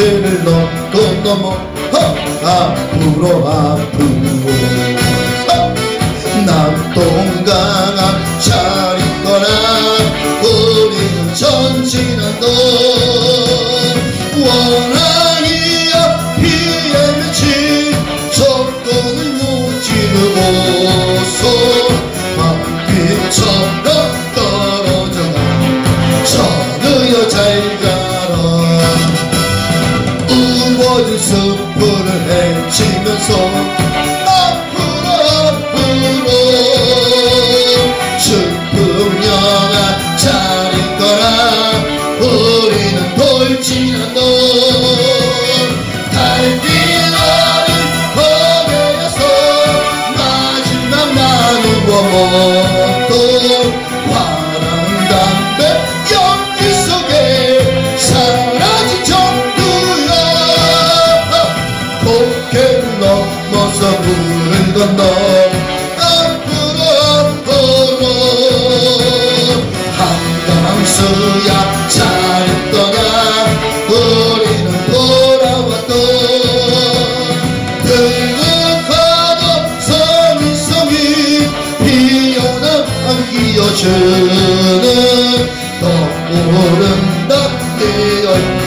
천체를 넘고 넘어 허! 앞으로 앞으로 허! 남동강아 잘 있거라 우리는 전진한다 원한이야 피에 맺힌 적군을 무찌르고서 밤빛처럼 떨어져가 저느여 잘가 숲을 헤치면서 앞으로 앞으로 슬픈 영화 잘 있거라. 우리는 돌진한다 달빛나는 거리에서 마지막 나누어 먹고 건너 앞으로 한강수야 잘 있더라 우리는 돌아왔다 등극하던 섬이 섬이 피어나 안기어주는 떠오른다 내얼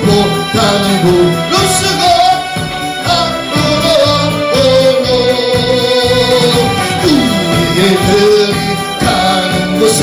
덮치는 포탄을 무릅쓰고 앞으로 앞으로 우리들이 가는 곳에